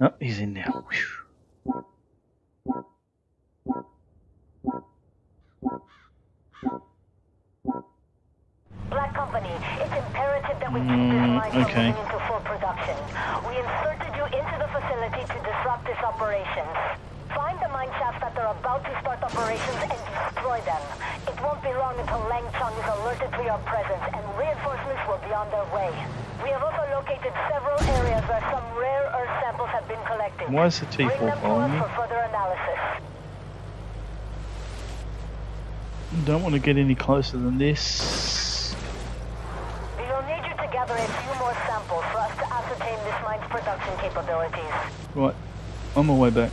Oh, he's in there. Whew. Black Company, it's imperative that we keep this Mm, okay. into full production. We inserted you into the facility to disrupt its operations. Find the mine shafts that are about to start operations and destroy them. It won't be long until Lang Chung is alerted to your presence and reinforcements will be on their way. We have also located several areas where some rare earth samples have been collected. Why is the Bring T4 them to following me? for further analysis. Don't want to get any closer than this. We will need you to gather a few more samples for us to ascertain this mine's production capabilities. Right, on my way back.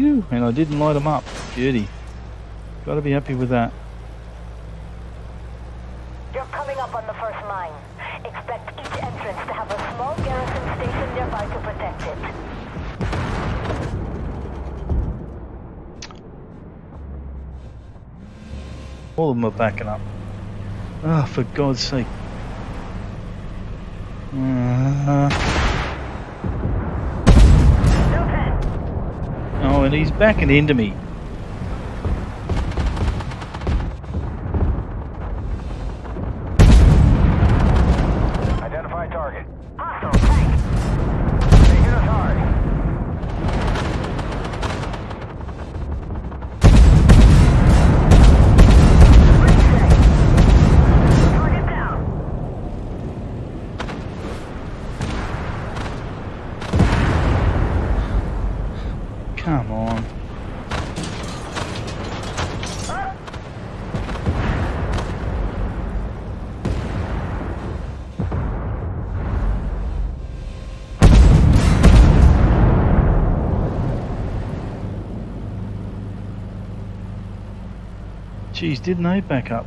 Phew, and I didn't light them up. Dirty. Gotta be happy with that. You're coming up on the first mine. Expect each entrance to have a small garrison station nearby to protect it. All of them are backing up. Ah, for God's sake. Uh, and he's backing into me. Come on. Jeez, didn't they back up?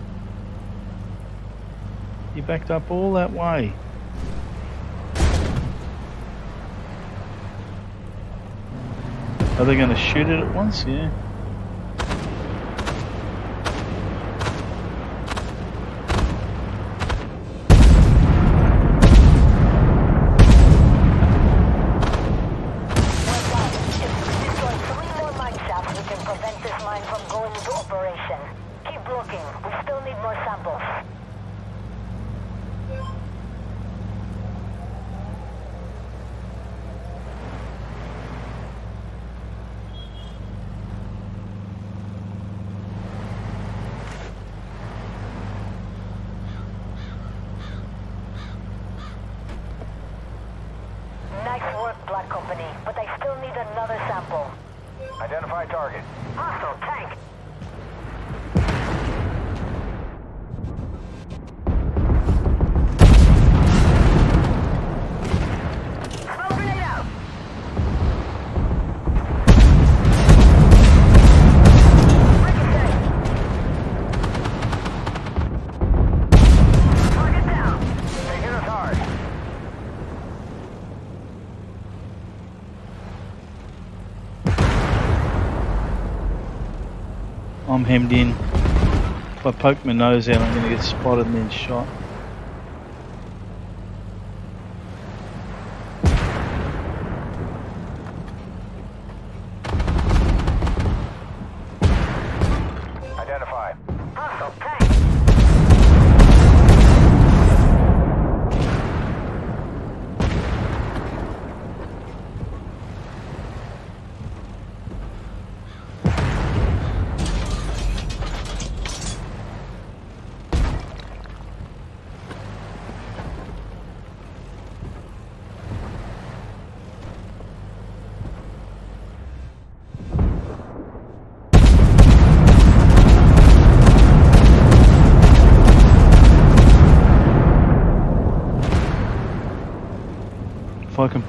He backed up all that way. Are they going to shoot it at once? Yeah. If we destroy three more mine shafts, we can prevent this mine from going into operation. Keep looking. We still need more samples. Nice work, Company, but I still need another sample. Identify target. Hostile tank! I'm hemmed in. If I poke my nose out, I'm going to get spotted and then shot.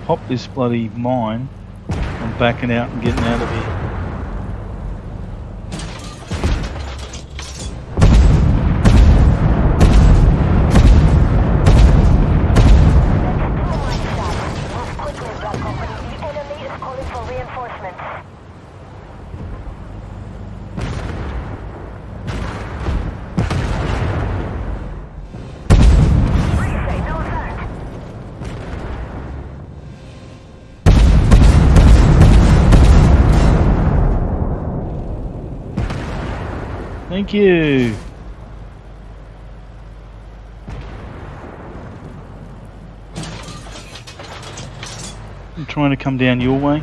Pop this bloody mine, I'm backing out and getting out of here. Thank you. I'm trying to come down your way.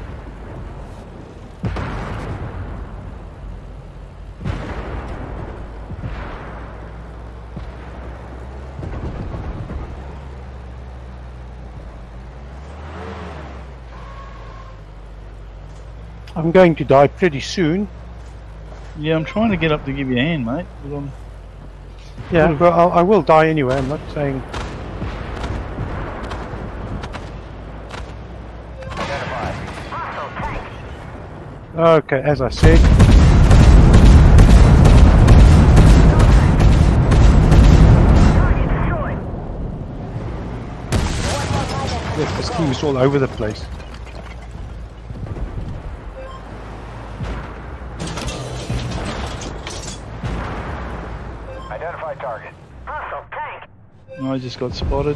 I'm going to die pretty soon. Yeah, I'm trying to get up to give you a hand, mate. But I'm, Yeah, well, I'll, I will die anyway. I'm not saying. Identified. Hostile tank. Okay, as I said, Target destroyed. One more mine and yes, this team is all over the place. Identified target. Hostile tank. I just got spotted.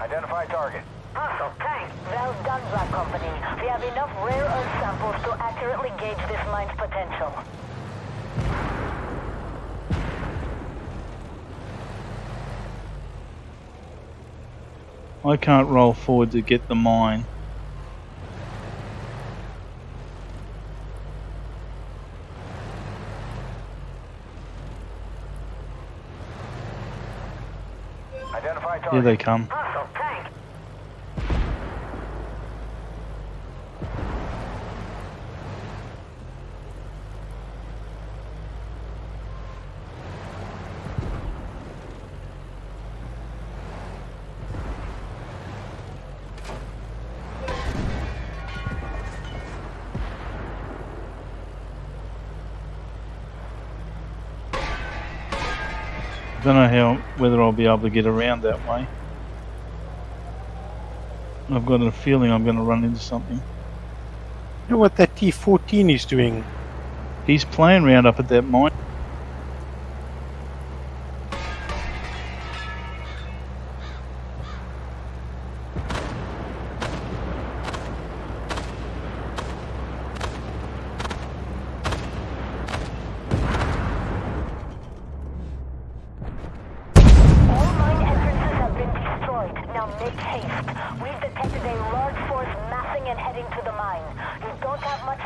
Identify target. Hostile tank. Well done, Company. We have enough rare earth samples to accurately gauge this mine's potential. I can't roll forward to get the mine. Here they come. Don't know how whether I'll be able to get around that way. I've got a feeling I'm going to run into something. You know what that T14 is doing? He's playing round up at that mine.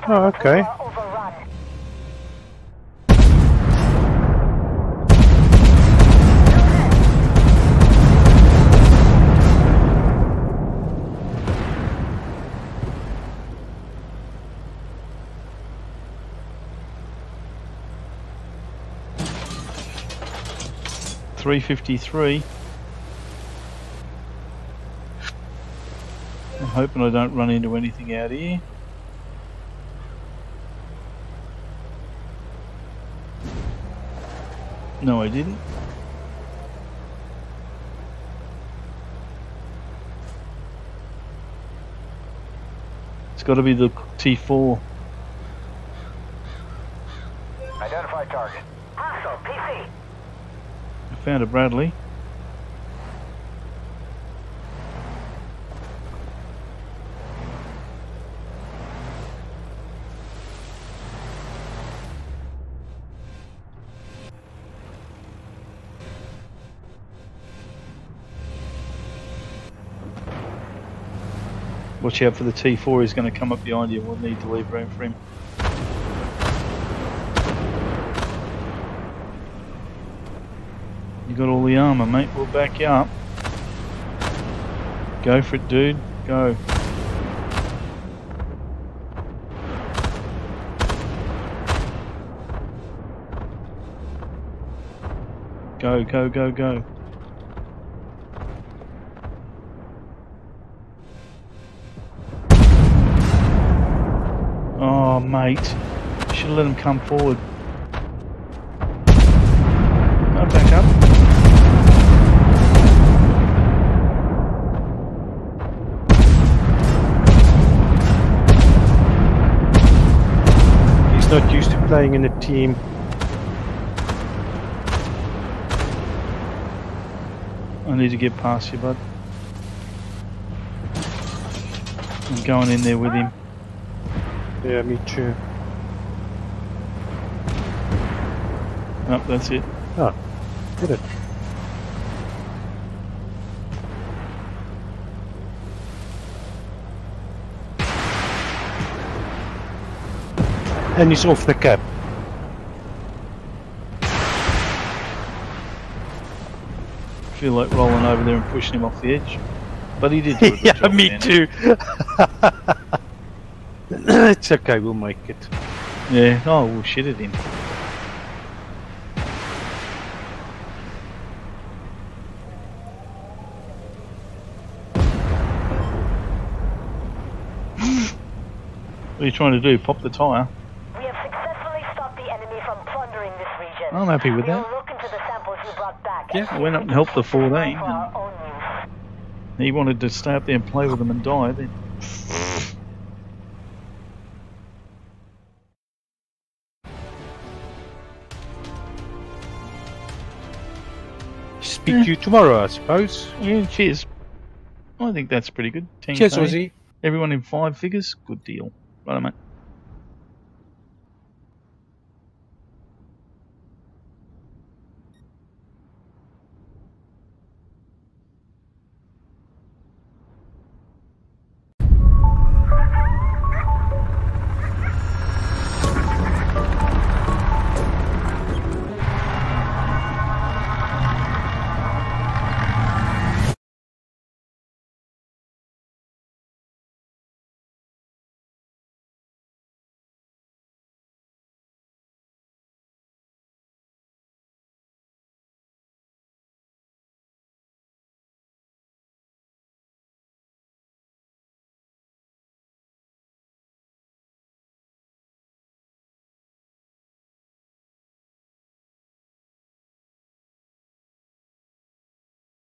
Oh, okay. Three fifty three. I'm hoping I don't run into anything out here. No, I didn't. It's got to be the T4. Identified target. Hostile PC. I found a Bradley. Watch out for the T4, he's going to come up behind you. We'll need to leave room for him. You got all the armor, mate. We'll back you up. Go for it, dude. Go. Go, go, go, go. Oh, mate. Should have let him come forward. No, back up. He's not used to playing in a team. I need to get past you, bud. I'm going in there with him. Yeah, me too. Oh, that's it. Oh, did it. And he's off the cap. feel like rolling over there and pushing him off the edge. But he did do a good yeah, job me too. it's okay, we'll make it. Yeah, oh, we'll shit at him. What are you trying to do? Pop the tyre? We have successfully stopped the enemy from plundering this region. I'm happy with that. look into the samples you brought back. Yeah, I went up and helped the 14. For and our own use. He wanted to stay up there and play with them and die. Then Speak to you tomorrow, I suppose. yeah, cheers. I think that's pretty good. 10K. Cheers, Ozzy. Everyone in five figures, good deal. Right, mate.